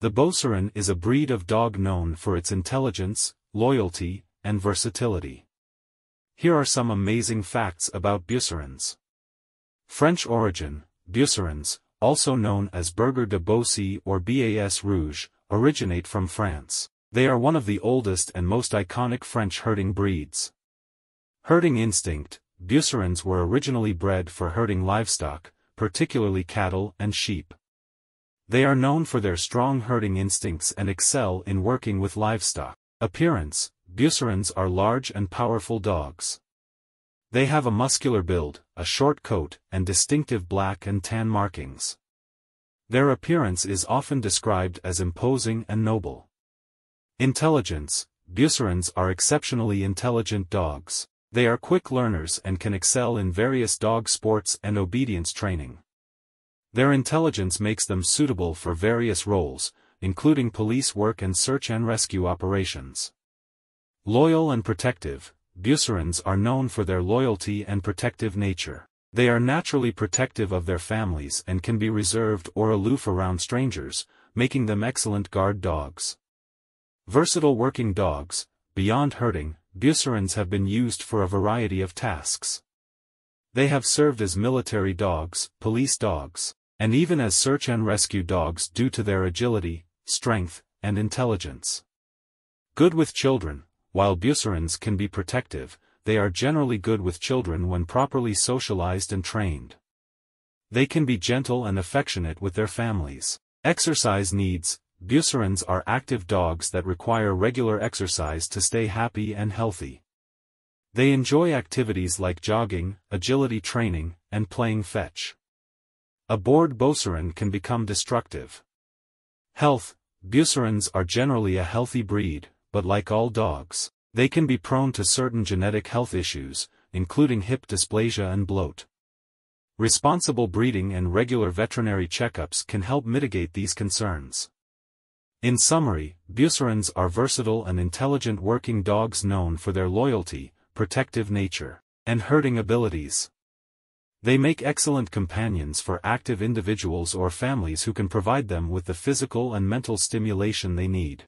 The Beauceron is a breed of dog known for its intelligence, loyalty, and versatility. Here are some amazing facts about Beaucerons. French origin, Beaucerons, also known as Berger de Beauce or Bas Rouge, originate from France. They are one of the oldest and most iconic French herding breeds. Herding instinct, Beaucerons were originally bred for herding livestock, particularly cattle and sheep. They are known for their strong herding instincts and excel in working with livestock. Appearance, Beaucerons are large and powerful dogs. They have a muscular build, a short coat, and distinctive black and tan markings. Their appearance is often described as imposing and noble. Intelligence, Beaucerons are exceptionally intelligent dogs. They are quick learners and can excel in various dog sports and obedience training. Their intelligence makes them suitable for various roles, including police work and search and rescue operations. Loyal and protective, Beaucerons are known for their loyalty and protective nature. They are naturally protective of their families and can be reserved or aloof around strangers, making them excellent guard dogs. Versatile working dogs, beyond herding, Beaucerons have been used for a variety of tasks. They have served as military dogs, police dogs, and even as search and rescue dogs due to their agility, strength, and intelligence. Good with children, while Beaucerons can be protective, they are generally good with children when properly socialized and trained. They can be gentle and affectionate with their families. Exercise needs, Beaucerons are active dogs that require regular exercise to stay happy and healthy. They enjoy activities like jogging, agility training, and playing fetch. A bored Beauceron can become destructive. Health, Beaucerons are generally a healthy breed, but like all dogs, they can be prone to certain genetic health issues, including hip dysplasia and bloat. Responsible breeding and regular veterinary checkups can help mitigate these concerns. In summary, Beaucerons are versatile and intelligent working dogs known for their loyalty, protective nature, and herding abilities. They make excellent companions for active individuals or families who can provide them with the physical and mental stimulation they need.